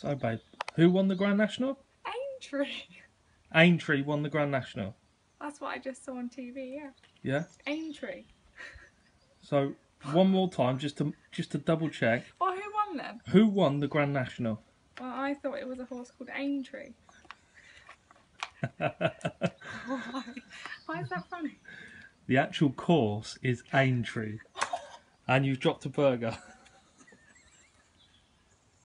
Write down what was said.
So, babe, who won the Grand National? Aintree. Aintree won the Grand National. That's what I just saw on TV. Yeah. Yeah. Aintree. So, one more time, just to just to double check, Well, who won then? who won the Grand National? Well, I thought it was a horse called Aintree. Why? Why is that funny? The actual course is Aintree, and you've dropped a burger.